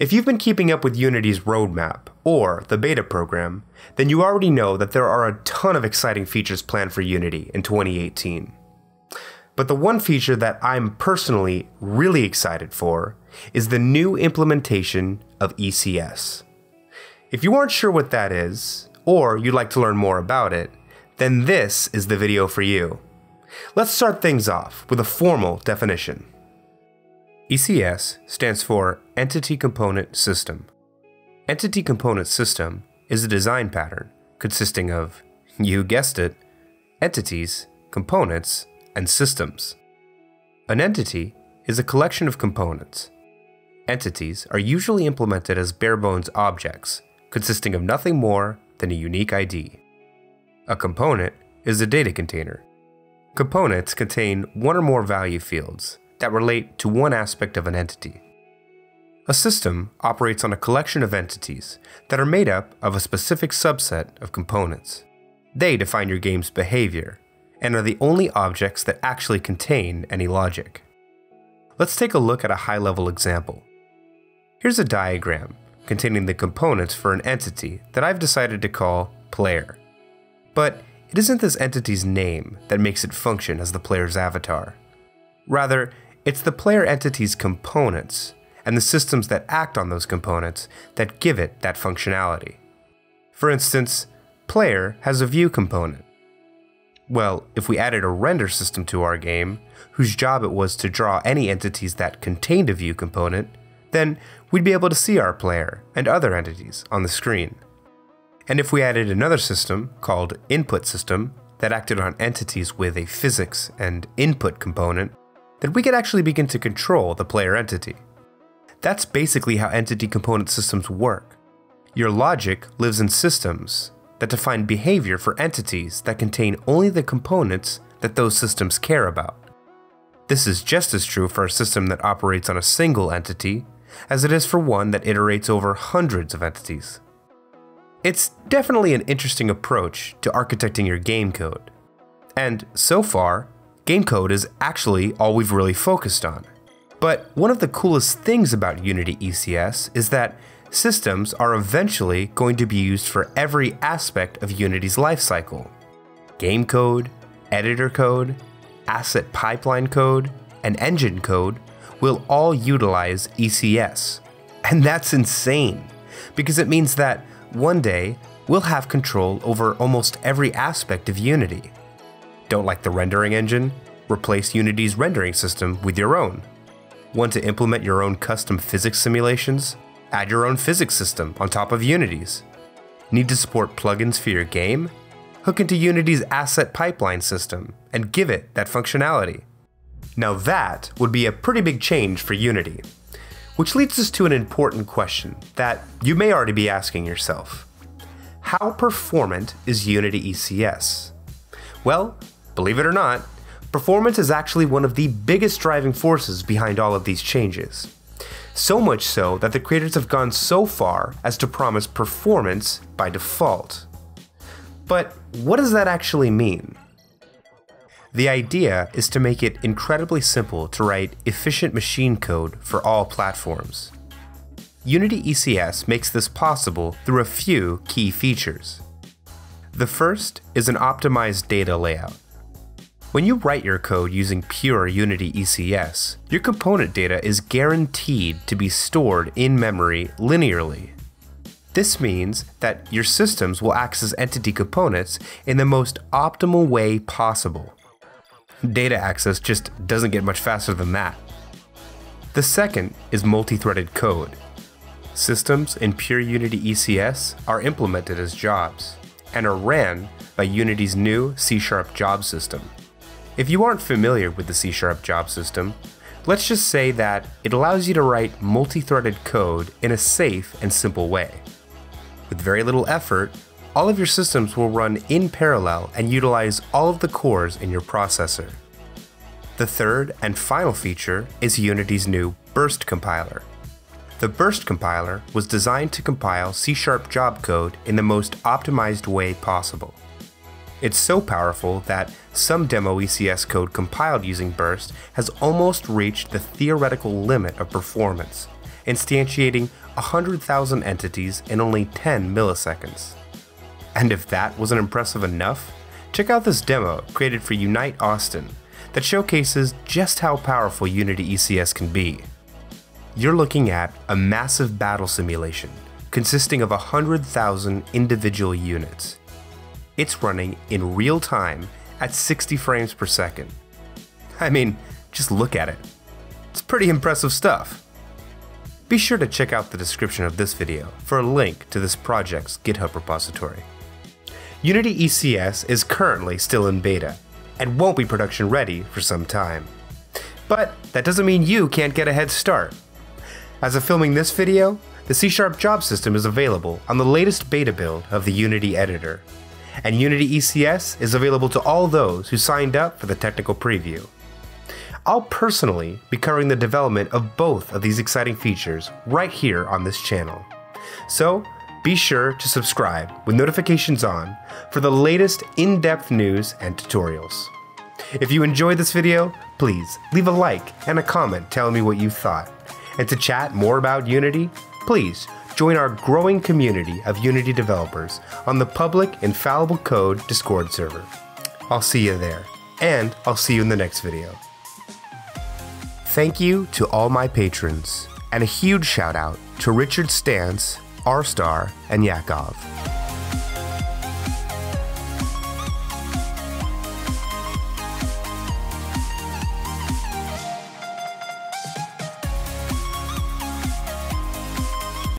If you've been keeping up with Unity's roadmap, or the beta program, then you already know that there are a ton of exciting features planned for Unity in 2018. But the one feature that I'm personally really excited for is the new implementation of ECS. If you aren't sure what that is, or you'd like to learn more about it, then this is the video for you. Let's start things off with a formal definition. ECS stands for Entity Component System. Entity Component System is a design pattern consisting of, you guessed it, entities, components, and systems. An entity is a collection of components. Entities are usually implemented as bare-bones objects, consisting of nothing more than a unique ID. A component is a data container. Components contain one or more value fields that relate to one aspect of an entity. A system operates on a collection of entities that are made up of a specific subset of components. They define your game's behavior and are the only objects that actually contain any logic. Let's take a look at a high level example. Here's a diagram containing the components for an entity that I've decided to call player. But it isn't this entity's name that makes it function as the player's avatar. Rather, it's the player entity's components and the systems that act on those components that give it that functionality. For instance, player has a view component. Well, if we added a render system to our game, whose job it was to draw any entities that contained a view component, then we'd be able to see our player and other entities on the screen. And if we added another system, called input system, that acted on entities with a physics and input component, then we can actually begin to control the player entity. That's basically how entity component systems work. Your logic lives in systems that define behavior for entities that contain only the components that those systems care about. This is just as true for a system that operates on a single entity as it is for one that iterates over hundreds of entities. It's definitely an interesting approach to architecting your game code. And so far, game code is actually all we've really focused on. But one of the coolest things about Unity ECS is that systems are eventually going to be used for every aspect of Unity's lifecycle. Game code, editor code, asset pipeline code, and engine code will all utilize ECS. And that's insane, because it means that one day, we'll have control over almost every aspect of Unity. Don't like the rendering engine? Replace Unity's rendering system with your own. Want to implement your own custom physics simulations? Add your own physics system on top of Unity's. Need to support plugins for your game? Hook into Unity's asset pipeline system and give it that functionality. Now that would be a pretty big change for Unity. Which leads us to an important question that you may already be asking yourself. How performant is Unity ECS? Well, believe it or not, performance is actually one of the biggest driving forces behind all of these changes. So much so that the creators have gone so far as to promise performance by default. But what does that actually mean? The idea is to make it incredibly simple to write efficient machine code for all platforms. Unity ECS makes this possible through a few key features. The first is an optimized data layout. When you write your code using pure Unity ECS, your component data is guaranteed to be stored in memory linearly. This means that your systems will access entity components in the most optimal way possible data access just doesn't get much faster than that. The second is multi-threaded code. Systems in pure Unity ECS are implemented as jobs and are ran by Unity's new C-sharp job system. If you aren't familiar with the C-sharp job system, let's just say that it allows you to write multi-threaded code in a safe and simple way. With very little effort, all of your systems will run in parallel and utilize all of the cores in your processor. The third and final feature is Unity's new Burst compiler. The Burst compiler was designed to compile C-sharp job code in the most optimized way possible. It's so powerful that some demo ECS code compiled using Burst has almost reached the theoretical limit of performance, instantiating 100,000 entities in only 10 milliseconds. And if that wasn't impressive enough, check out this demo created for Unite Austin that showcases just how powerful Unity ECS can be. You're looking at a massive battle simulation consisting of 100,000 individual units. It's running in real time at 60 frames per second. I mean, just look at it. It's pretty impressive stuff. Be sure to check out the description of this video for a link to this project's GitHub repository. Unity ECS is currently still in beta and won't be production ready for some time. But that doesn't mean you can't get a head start. As of filming this video, the C Sharp job system is available on the latest beta build of the Unity editor, and Unity ECS is available to all those who signed up for the technical preview. I'll personally be covering the development of both of these exciting features right here on this channel. So be sure to subscribe with notifications on for the latest in-depth news and tutorials. If you enjoyed this video, please leave a like and a comment telling me what you thought. And to chat more about Unity, please join our growing community of Unity developers on the public Infallible Code Discord server. I'll see you there, and I'll see you in the next video. Thank you to all my patrons, and a huge shout out to Richard Stance, R Star, and Yakov.